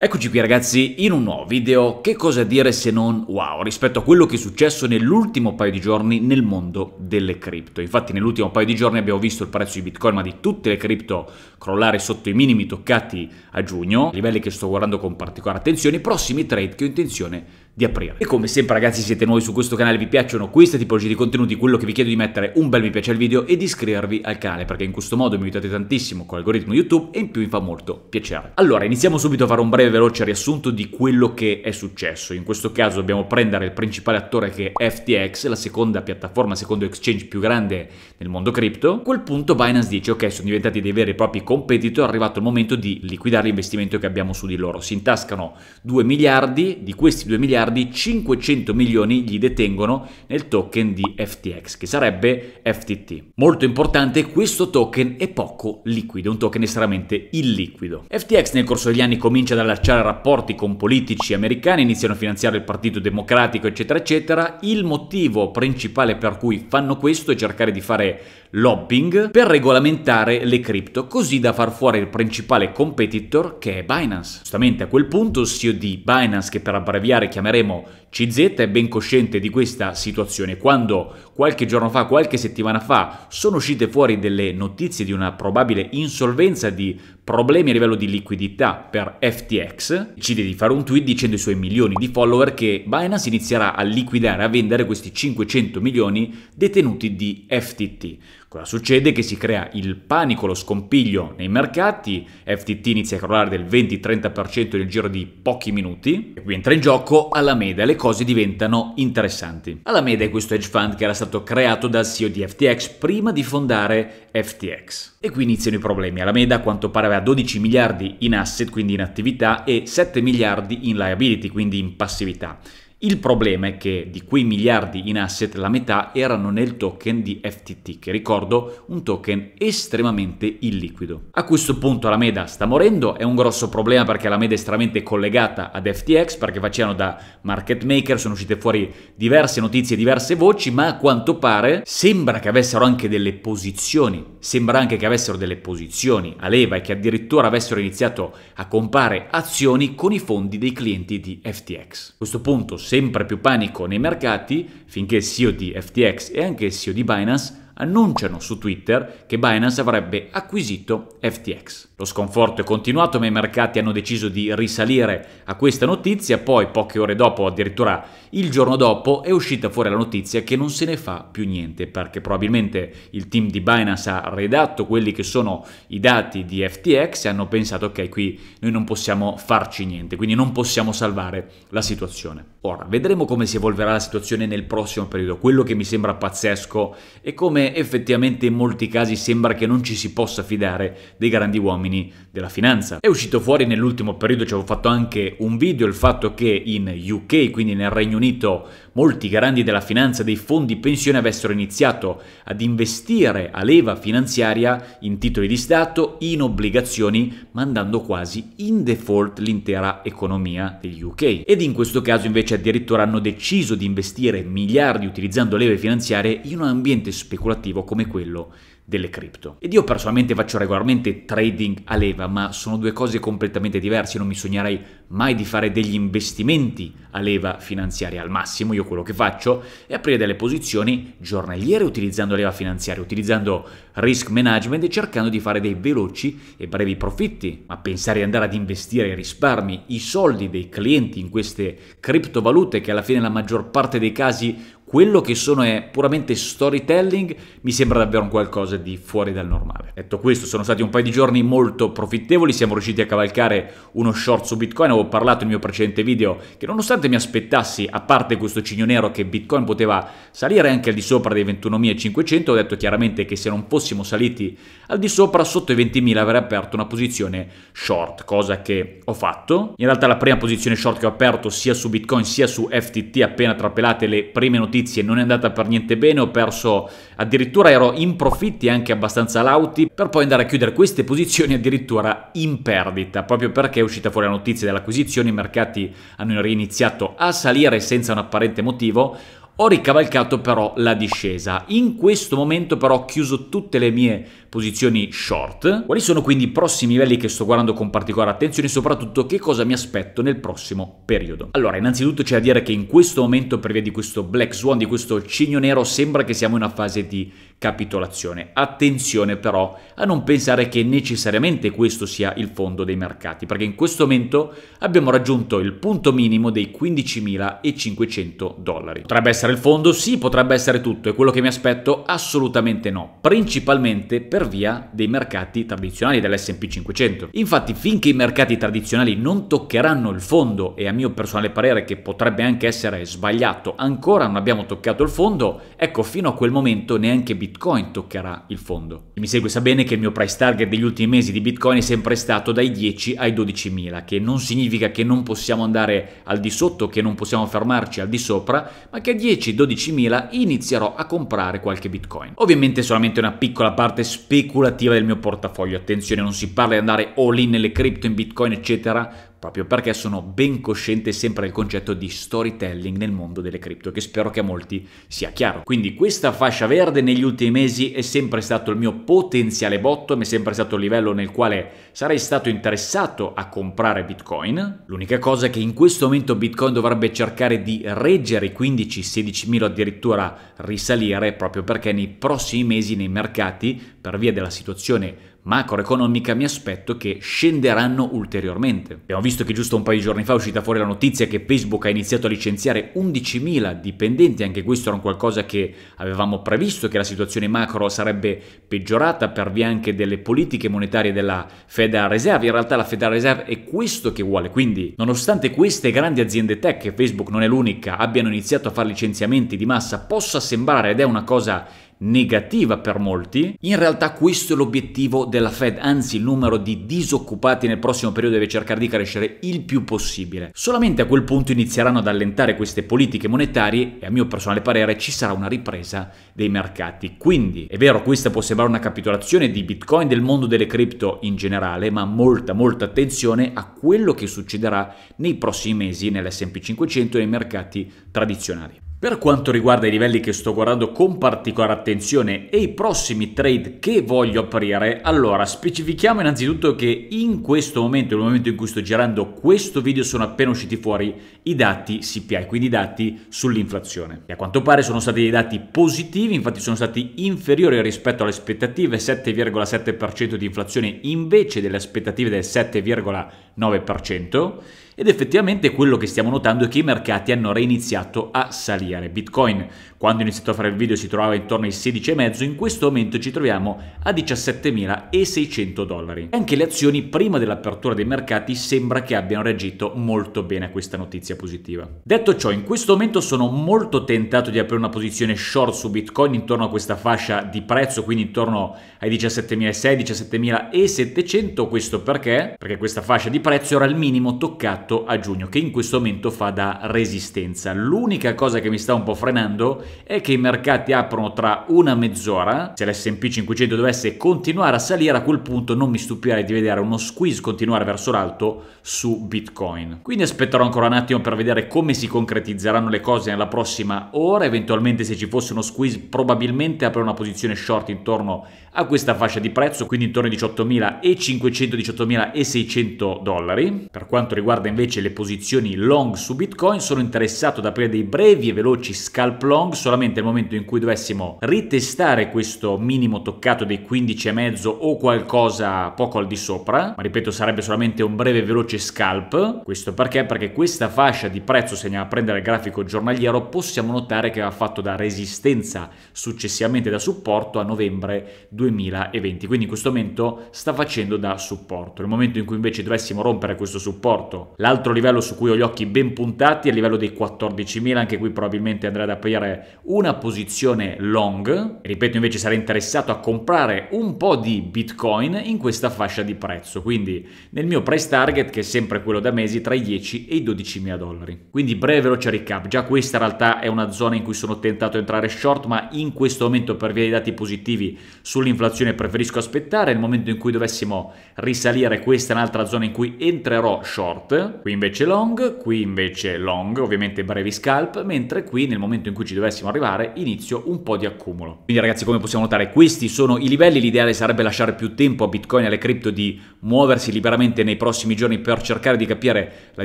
Eccoci qui ragazzi in un nuovo video, che cosa dire se non wow rispetto a quello che è successo nell'ultimo paio di giorni nel mondo delle cripto. Infatti nell'ultimo paio di giorni abbiamo visto il prezzo di Bitcoin ma di tutte le cripto crollare sotto i minimi toccati a giugno, livelli che sto guardando con particolare attenzione, i prossimi trade che ho intenzione di aprire. E come sempre ragazzi siete nuovi su questo canale, vi piacciono queste tipologie di contenuti, quello che vi chiedo di mettere un bel mi piace al video e di iscrivervi al canale perché in questo modo mi aiutate tantissimo con l'algoritmo YouTube e in più mi fa molto piacere. Allora iniziamo subito a fare un breve veloce riassunto di quello che è successo. In questo caso dobbiamo prendere il principale attore che è FTX, la seconda piattaforma, secondo exchange più grande nel mondo cripto. A quel punto Binance dice ok sono diventati dei veri e propri competitor, è arrivato il momento di liquidare l'investimento che abbiamo su di loro. Si intascano 2 miliardi, di questi 2 miliardi miliardi, 500 milioni gli detengono nel token di FTX, che sarebbe FTT. Molto importante, questo token è poco liquido, un token estremamente illiquido. FTX nel corso degli anni comincia ad allacciare rapporti con politici americani, iniziano a finanziare il Partito Democratico, eccetera, eccetera. Il motivo principale per cui fanno questo è cercare di fare lobbying per regolamentare le cripto, così da far fuori il principale competitor che è Binance. Giustamente a quel punto il CEO di Binance, che per abbreviare chiameremo CZ, è ben cosciente di questa situazione. Quando qualche giorno fa, qualche settimana fa, sono uscite fuori delle notizie di una probabile insolvenza di problemi a livello di liquidità per FTX, decide di fare un tweet dicendo ai suoi milioni di follower che Binance inizierà a liquidare, a vendere questi 500 milioni detenuti di FTT. Cosa succede? Che si crea il panico, lo scompiglio nei mercati, FTT inizia a crollare del 20-30% nel giro di pochi minuti, e qui entra in gioco Alameda le cose diventano interessanti. Alameda è questo hedge fund che era stato creato dal CEO di FTX prima di fondare FTX. E qui iniziano i problemi. Alameda a quanto pare aveva 12 miliardi in asset, quindi in attività, e 7 miliardi in liability, quindi in passività. Il problema è che di quei miliardi in asset la metà erano nel token di FTT, che ricordo un token estremamente illiquido. A questo punto la Meda sta morendo, è un grosso problema perché la Meda è estremamente collegata ad FTX, perché facevano da market maker, sono uscite fuori diverse notizie, diverse voci, ma a quanto pare sembra che avessero anche delle posizioni, sembra anche che avessero delle posizioni a leva e che addirittura avessero iniziato a comprare azioni con i fondi dei clienti di FTX. A questo punto sempre più panico nei mercati finché il CEO di FTX e anche il CEO di Binance annunciano su Twitter che Binance avrebbe acquisito FTX. Lo sconforto è continuato ma i mercati hanno deciso di risalire a questa notizia, poi poche ore dopo, addirittura il giorno dopo, è uscita fuori la notizia che non se ne fa più niente perché probabilmente il team di Binance ha redatto quelli che sono i dati di FTX e hanno pensato ok qui noi non possiamo farci niente, quindi non possiamo salvare la situazione. Ora, vedremo come si evolverà la situazione nel prossimo periodo. Quello che mi sembra pazzesco è come effettivamente in molti casi sembra che non ci si possa fidare dei grandi uomini della finanza. È uscito fuori nell'ultimo periodo, ci avevo fatto anche un video, il fatto che in UK, quindi nel Regno Unito, molti grandi della finanza, dei fondi pensione avessero iniziato ad investire a leva finanziaria in titoli di Stato, in obbligazioni, mandando quasi in default l'intera economia degli UK. Ed in questo caso invece addirittura hanno deciso di investire miliardi utilizzando leve finanziarie in un ambiente speculativo speculativo come quello delle cripto. Ed io personalmente faccio regolarmente trading a leva, ma sono due cose completamente diverse. non mi sognerei mai di fare degli investimenti a leva finanziaria. Al massimo io quello che faccio è aprire delle posizioni giornaliere utilizzando leva finanziaria, utilizzando risk management e cercando di fare dei veloci e brevi profitti. Ma pensare di andare ad investire i risparmi, i soldi dei clienti in queste criptovalute che alla fine nella maggior parte dei casi quello che sono è puramente storytelling mi sembra davvero un qualcosa di fuori dal normale. Detto questo, sono stati un paio di giorni molto profittevoli, siamo riusciti a cavalcare uno short su Bitcoin, avevo parlato nel mio precedente video che nonostante mi aspettassi, a parte questo cigno nero, che Bitcoin poteva salire anche al di sopra dei 21.500, ho detto chiaramente che se non fossimo saliti al di sopra, sotto i 20.000 avrei aperto una posizione short, cosa che ho fatto. In realtà la prima posizione short che ho aperto sia su Bitcoin sia su FTT appena trapelate le prime notizie notizie non è andata per niente bene, ho perso addirittura ero in profitti anche abbastanza lauti per poi andare a chiudere queste posizioni addirittura in perdita, proprio perché è uscita fuori la notizia dell'acquisizione, i mercati hanno riniziato a salire senza un apparente motivo, ho ricavalcato però la discesa. In questo momento però ho chiuso tutte le mie posizioni short. Quali sono quindi i prossimi livelli che sto guardando con particolare attenzione e soprattutto che cosa mi aspetto nel prossimo periodo? Allora, innanzitutto c'è da dire che in questo momento per via di questo Black Swan, di questo cigno nero, sembra che siamo in una fase di capitolazione. Attenzione però a non pensare che necessariamente questo sia il fondo dei mercati, perché in questo momento abbiamo raggiunto il punto minimo dei 15.500 dollari. Potrebbe essere il fondo? Sì, potrebbe essere tutto, e quello che mi aspetto? Assolutamente no, principalmente per via dei mercati tradizionali dell'S&P 500. Infatti, finché i mercati tradizionali non toccheranno il fondo, e a mio personale parere che potrebbe anche essere sbagliato, ancora non abbiamo toccato il fondo, ecco, fino a quel momento neanche Bitcoin Bitcoin toccherà il fondo. Chi mi segue sa bene che il mio price target degli ultimi mesi di Bitcoin è sempre stato dai 10 ai 12.000, che non significa che non possiamo andare al di sotto, che non possiamo fermarci al di sopra, ma che a 10-12.000 inizierò a comprare qualche Bitcoin. Ovviamente solamente una piccola parte speculativa del mio portafoglio, attenzione non si parla di andare all in nelle cripto, in Bitcoin eccetera, proprio perché sono ben cosciente sempre del concetto di storytelling nel mondo delle cripto, che spero che a molti sia chiaro. Quindi questa fascia verde negli ultimi mesi è sempre stato il mio potenziale bottom, è sempre stato il livello nel quale sarei stato interessato a comprare Bitcoin. L'unica cosa è che in questo momento Bitcoin dovrebbe cercare di reggere i 15-16 mila addirittura risalire, proprio perché nei prossimi mesi nei mercati, per via della situazione macroeconomica mi aspetto che scenderanno ulteriormente. Abbiamo visto che giusto un paio di giorni fa è uscita fuori la notizia che Facebook ha iniziato a licenziare 11.000 dipendenti, anche questo era un qualcosa che avevamo previsto, che la situazione macro sarebbe peggiorata per via anche delle politiche monetarie della Federal Reserve. In realtà la Federal Reserve è questo che vuole, quindi nonostante queste grandi aziende tech, Facebook non è l'unica, abbiano iniziato a fare licenziamenti di massa, possa sembrare, ed è una cosa negativa per molti, in realtà questo è l'obiettivo della Fed, anzi il numero di disoccupati nel prossimo periodo deve cercare di crescere il più possibile. Solamente a quel punto inizieranno ad allentare queste politiche monetarie e a mio personale parere ci sarà una ripresa dei mercati. Quindi è vero, questa può sembrare una capitolazione di Bitcoin del mondo delle cripto in generale, ma molta molta attenzione a quello che succederà nei prossimi mesi nell'S&P 500 e nei mercati tradizionali. Per quanto riguarda i livelli che sto guardando con particolare attenzione e i prossimi trade che voglio aprire, allora specifichiamo innanzitutto che in questo momento, nel momento in cui sto girando questo video, sono appena usciti fuori i dati CPI, quindi i dati sull'inflazione. E a quanto pare sono stati dei dati positivi, infatti sono stati inferiori rispetto alle aspettative, 7,7% di inflazione invece delle aspettative del 7,9% ed effettivamente quello che stiamo notando è che i mercati hanno reiniziato a salire. Bitcoin quando ho iniziato a fare il video si trovava intorno ai 16,5, in questo momento ci troviamo a 17.600 dollari. Anche le azioni prima dell'apertura dei mercati sembra che abbiano reagito molto bene a questa notizia positiva. Detto ciò, in questo momento sono molto tentato di aprire una posizione short su Bitcoin intorno a questa fascia di prezzo, quindi intorno ai 17.600, 17.700, questo perché? Perché questa fascia di prezzo era il minimo toccato a giugno, che in questo momento fa da resistenza. L'unica cosa che mi sta un po' frenando è che i mercati aprono tra una mezz'ora. Se l'S&P 500 dovesse continuare a salire, a quel punto non mi stupirei di vedere uno squeeze continuare verso l'alto su Bitcoin. Quindi aspetterò ancora un attimo per vedere come si concretizzeranno le cose nella prossima ora. Eventualmente se ci fosse uno squeeze probabilmente apro una posizione short intorno a questa fascia di prezzo, quindi intorno ai 18.500-18.600 dollari. Per quanto riguarda invece le posizioni long su Bitcoin, sono interessato ad aprire dei brevi e veloci scalp long solamente nel momento in cui dovessimo ritestare questo minimo toccato dei 15,5 o qualcosa poco al di sopra, ma ripeto sarebbe solamente un breve veloce scalp. Questo perché? Perché questa fascia di prezzo, se andiamo a prendere il grafico giornaliero, possiamo notare che aveva fatto da resistenza successivamente da supporto a novembre 2020, quindi in questo momento sta facendo da supporto. Nel momento in cui invece dovessimo rompere questo supporto, l'altro livello su cui ho gli occhi ben puntati è il livello dei 14.000, anche qui probabilmente andrà ad aprire una posizione long, ripeto invece sarei interessato a comprare un po' di bitcoin in questa fascia di prezzo, quindi nel mio price target che è sempre quello da mesi tra i 10 e i 12 mila dollari. Quindi breve veloce recap, già questa in realtà è una zona in cui sono tentato di entrare short, ma in questo momento per via dei dati positivi sull'inflazione preferisco aspettare, nel momento in cui dovessimo risalire questa è un'altra zona in cui entrerò short, qui invece long, qui invece long, ovviamente brevi scalp, mentre qui nel momento in cui ci dovessimo arrivare inizio un po' di accumulo. Quindi ragazzi come possiamo notare questi sono i livelli, l'ideale sarebbe lasciare più tempo a Bitcoin e alle cripto di muoversi liberamente nei prossimi giorni per cercare di capire la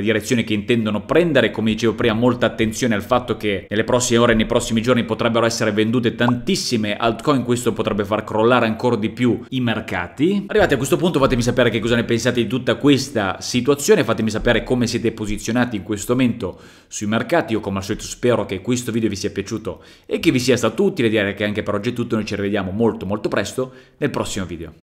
direzione che intendono prendere, come dicevo prima molta attenzione al fatto che nelle prossime ore, nei prossimi giorni potrebbero essere vendute tantissime altcoin, questo potrebbe far crollare ancora di più i mercati. Arrivati a questo punto fatemi sapere che cosa ne pensate di tutta questa situazione, fatemi sapere come siete posizionati in questo momento sui mercati, io come al solito spero che questo video vi sia piaciuto e che vi sia stato utile, direi che anche per oggi è tutto, noi ci rivediamo molto molto presto nel prossimo video.